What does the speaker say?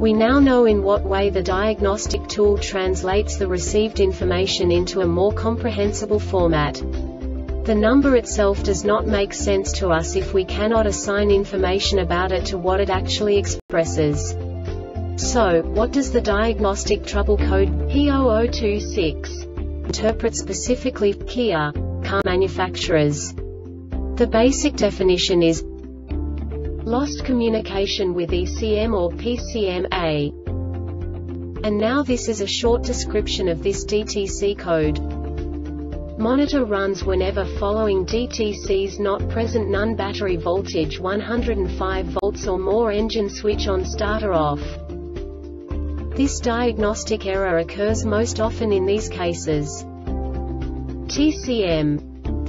We now know in what way the diagnostic tool translates the received information into a more comprehensible format. The number itself does not make sense to us if we cannot assign information about it to what it actually expresses. So, what does the diagnostic trouble code P0026 interpret specifically Kia car manufacturers? The basic definition is Lost communication with ECM or PCM-A. And now this is a short description of this DTC code. Monitor runs whenever following DTC's not present none battery voltage 105 volts or more engine switch on starter off. This diagnostic error occurs most often in these cases. TCM